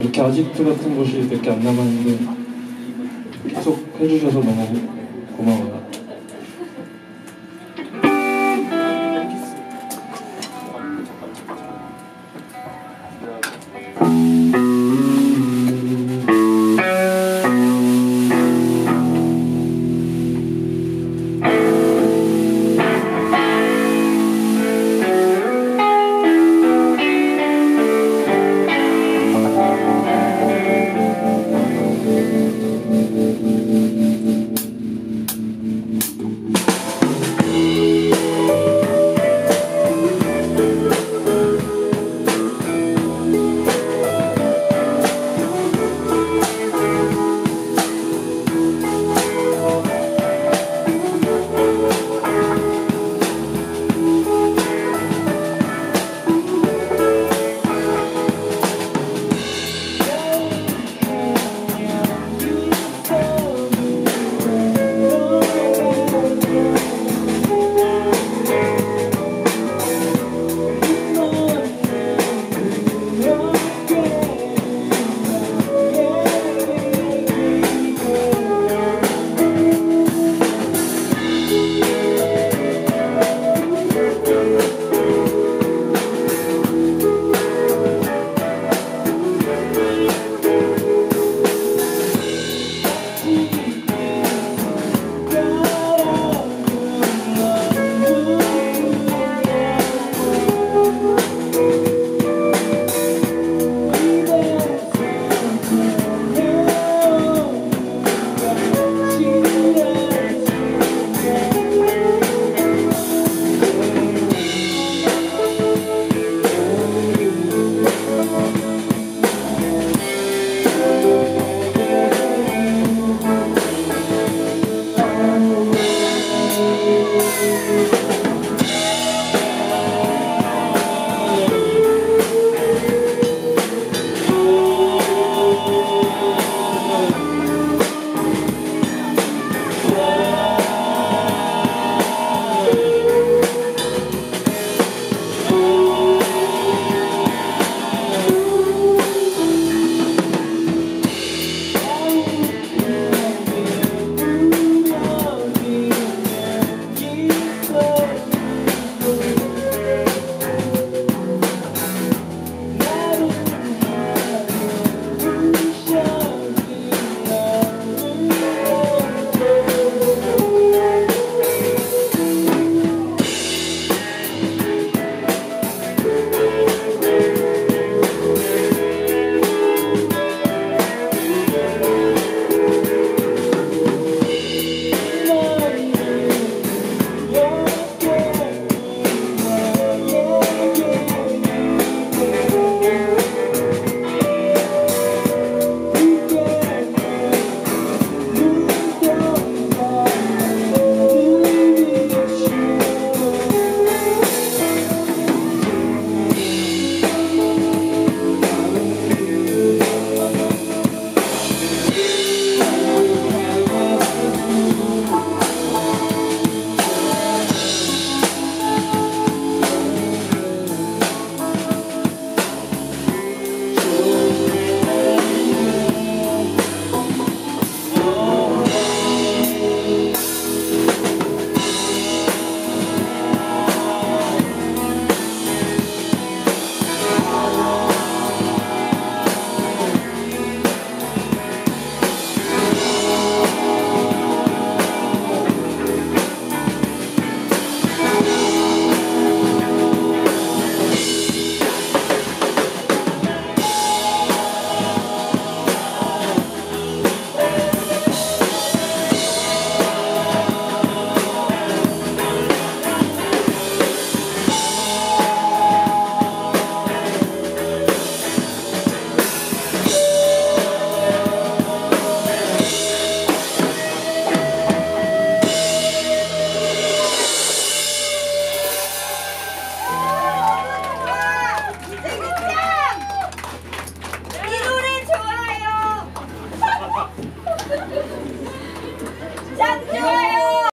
이렇게 아지트 같은 곳이 이렇게 안 남았는데 계속 해주셔서 너무 고마워요.